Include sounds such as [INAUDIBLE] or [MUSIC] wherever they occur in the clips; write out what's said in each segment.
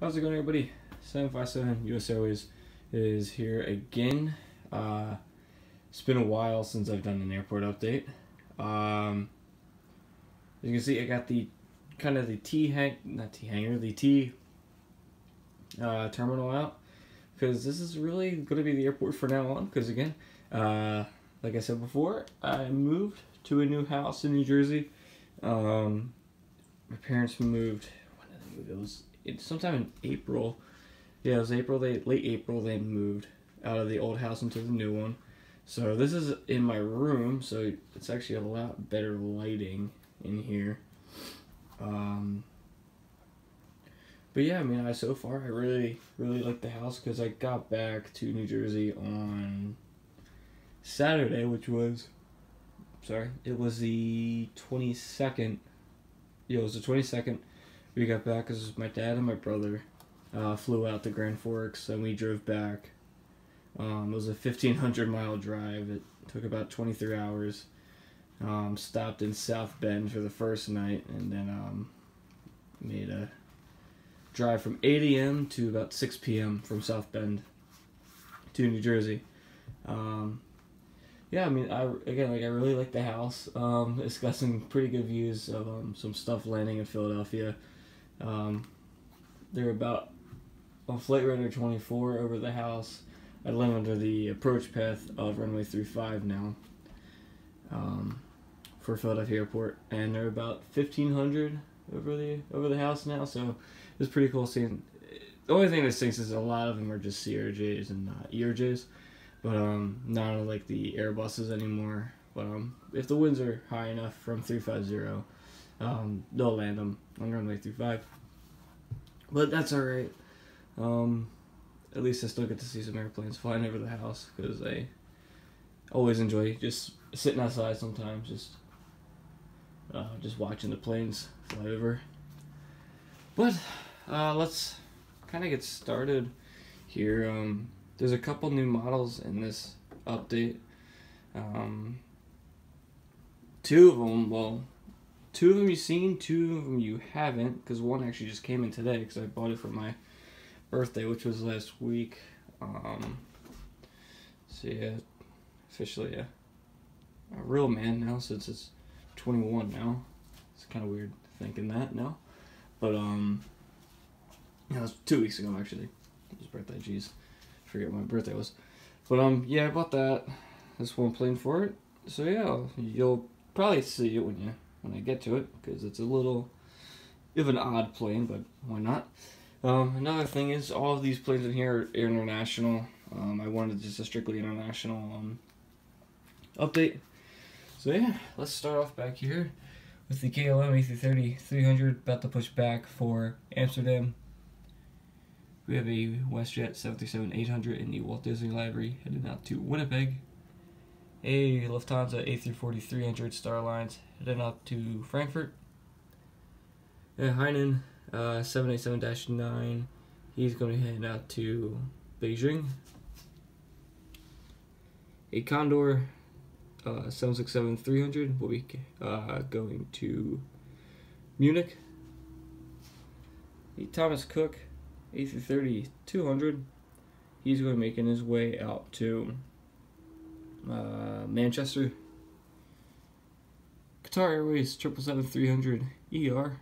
How's it going, everybody? 757 US Airways is here again. Uh, it's been a while since I've done an airport update. Um, as you can see, I got the kind of the T hang, not T hanger, the T uh, terminal out because this is really going to be the airport for now on. Because again, uh, like I said before, I moved to a new house in New Jersey. Um, my parents moved. When did they move? It was it, sometime in April. Yeah, it was April. They late April. They moved out of the old house into the new one. So this is in my room. So it's actually a lot better lighting in here. Um, but yeah, I mean, I so far I really really like the house because I got back to New Jersey on Saturday, which was sorry, it was the twenty second. Yeah, it was the twenty second. We got back because my dad and my brother uh, flew out to Grand Forks and we drove back. Um, it was a fifteen hundred mile drive. It took about twenty three hours. Um, stopped in South Bend for the first night and then um, made a drive from 8 a.m. to about 6 p.m. from South Bend to New Jersey. Um, yeah, I mean, I again, like I really like the house. Um, it's got some pretty good views of um, some stuff landing in Philadelphia. Um, they're about on Flight Radar 24 over the house. I live under the approach path of runway 35 now um, for Philadelphia Airport, and they're about 1500 over the over the house now. So it's pretty cool seeing. The only thing that stinks is a lot of them are just CRJs and not ERJs, but um, not like the Airbuses anymore. But um, if the winds are high enough from 350, um, they'll land them on runway 35. But that's all right. Um, at least I still get to see some airplanes flying over the house because I always enjoy just sitting outside sometimes, just uh, just watching the planes fly over. But uh, let's kind of get started here. Um, there's a couple new models in this update. Um, two of them, well, two of them you've seen, two of them you haven't, because one actually just came in today because I bought it for my birthday, which was last week. Um, so yeah, officially a, a real man now since it's 21 now. It's kind of weird thinking that now, but um, yeah, it was two weeks ago actually. Was birthday. Jeez, forget my birthday was, but um, yeah, I bought that. This one plane for it. So yeah, you'll probably see it when you when I get to it because it's a little of an odd plane, but why not? Um, another thing is all of these planes in here are international. Um, I wanted just a strictly international um, update. So yeah, let's start off back here with the KLM A330 300 about to push back for Amsterdam. We have a WestJet 737-800 in the Walt Disney livery heading out to Winnipeg. A Lufthansa A340 300 Star Alliance heading out to Frankfurt. A Hainan uh, 787-9, he's going to head out to Beijing. A Condor uh, 767-300 will be uh, going to Munich. A Thomas Cook A330-200, he's going to be making his way out to uh, Manchester. Qatar Airways 777-300 ER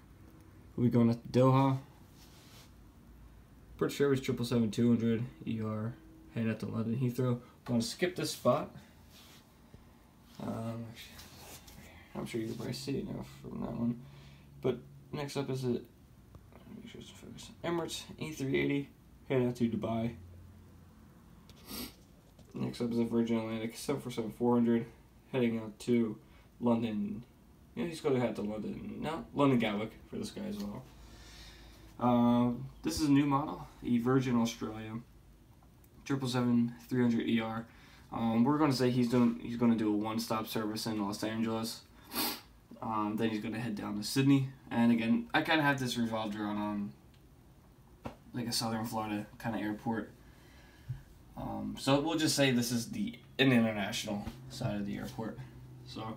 will be going to Doha. British Airways 777-200 ER heading out to London Heathrow. I'm going to skip this spot. Um, I'm sure you probably see it now from that one. But next up is a make sure it's focus. Emirates A380 heading out to Dubai. Next up is a Virgin Atlantic 747-400 heading out to London. Yeah, he's going to head to London. No, London Gatwick for this guy as well. Um, this is a new model, the Virgin Australia 777-300 ER. Um, we're going to say he's doing he's going to do a one-stop service in Los Angeles. Um, then he's going to head down to Sydney, and again, I kind of have this revolved around um, like a Southern Florida kind of airport. Um, so we'll just say this is the an international side of the airport. So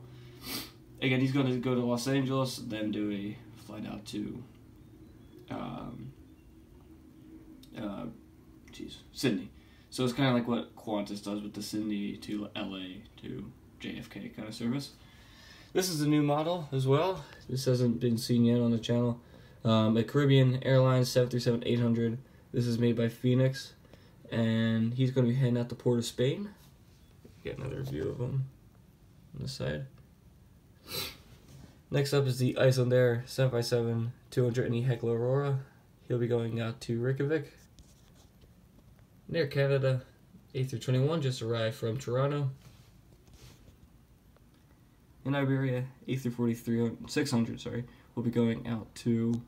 again, he's going to go to Los Angeles, then do a flight out to um, uh, jeez, Sydney. So it's kind of like what Qantas does with the Sydney to LA to JFK kind of service. This is a new model as well. This hasn't been seen yet on the channel. Um, a Caribbean Airlines 737-800. This is made by Phoenix, and he's going to be heading out to Port of Spain. Get another view of him on the side. Next up is the Icelandair 757 200 Hekla Aurora. He'll be going out to Reykjavik. Near Canada A321 just arrived from Toronto. In Iberia, A340 600, sorry, will be going out to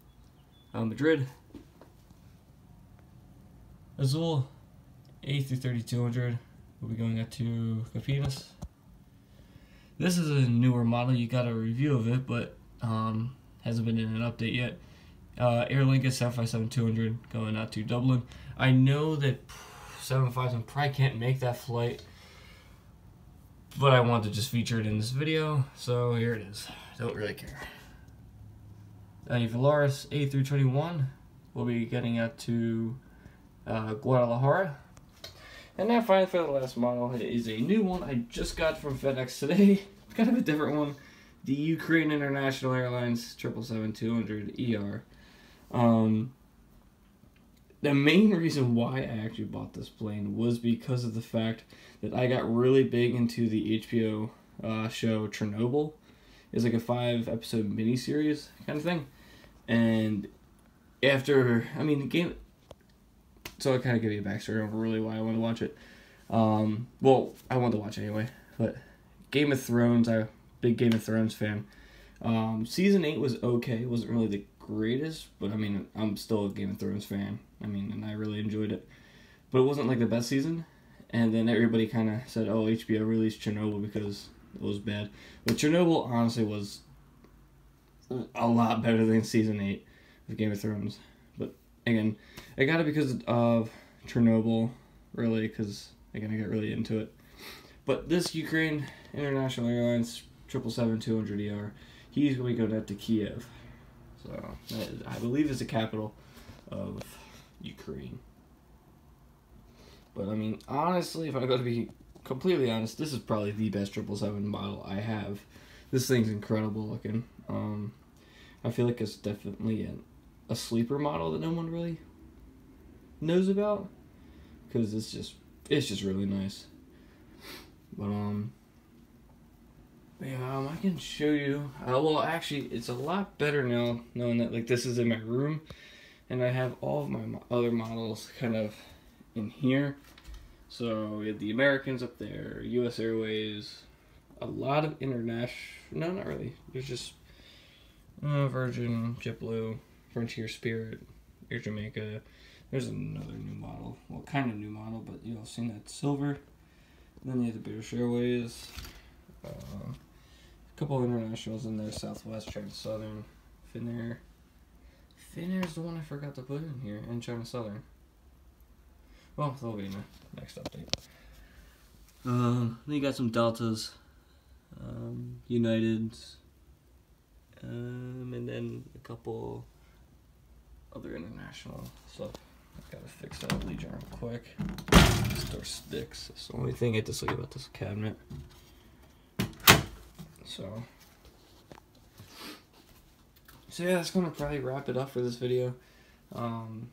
Madrid. Azul A330 200 will be going out to Campinas. This is a newer model. You got a review of it, but um, hasn't been in an update yet. Uh, Aer Lingus 757-200 going out to Dublin. I know that 757 probably can't make that flight, but I want to just feature it in this video, so here it is. Don't really care. Uh, Volaris A321 will be getting out to uh, Guadalajara. And now finally for the last model, is a new one I just got from FedEx today. [LAUGHS] kind of a different one. The Ukraine International Airlines 777-200 ER. Um, the main reason why I actually bought this plane was because of the fact that I got really big into the HBO uh, show Chernobyl. It's like a five episode mini series kind of thing. And after, I mean, the game, so I kind of give you a backstory of really why I want to watch it. Um, well, I wanted to watch anyway, but Game of Thrones, I'm a big Game of Thrones fan. Um, season 8 was okay, it wasn't really the greatest, but I mean, I'm still a Game of Thrones fan. I mean, and I really enjoyed it. But it wasn't like the best season. And then everybody kind of said, oh, HBO released Chernobyl because was bad. But Chernobyl honestly was a lot better than season 8 of Game of Thrones. But again, I got it because of Chernobyl, really, because again, I got really into it. But this Ukraine International Airlines 777-200ER, he's going to go down to Kiev. So, I believe is the capital of Ukraine. But I mean, honestly, if I got to be completely honest, this is probably the best 777 model I have. This thing's incredible looking. Um, I feel like it's definitely a, a sleeper model that no one really knows about because it's just it's just really nice. But um, yeah, um, I can show you. Uh, well, actually, it's a lot better now knowing that like this is in my room, and I have all of my mo other models kind of in here. So we have the Americans up there, U.S. Airways, a lot of international. No, not really. There's just uh, Virgin, JetBlue, Frontier Spirit, Air Jamaica. There's another new model. Well, kind of new model, but you all seen that silver. And then you have the British Airways. Uh, a couple of internationals in there. Southwest, China Southern, Finnair. Finnair is the one I forgot to put in here, and China Southern. Well, they'll be the next update. Um, then you got some Deltas, um, Uniteds, um, and then a couple other international stuff. I've gotta fix that Legion real quick. Store sticks. That's the only thing I dislike about this cabinet. So, so yeah, that's gonna probably wrap it up for this video. Um,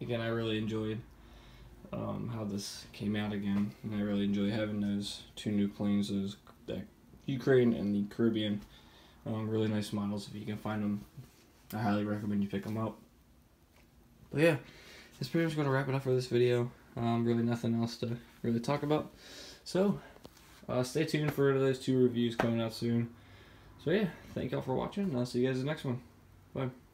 again, I really enjoyed um, how this came out again, and I really enjoy having those two new planes, those that Ukraine and the Caribbean. Um, really nice models. If you can find them, I highly recommend you pick them up. But yeah, that's pretty much going to wrap it up for this video. Um, really nothing else to really talk about. So, uh, stay tuned for those two reviews coming out soon. So yeah, thank y'all for watching, and I'll see you guys in the next one. Bye.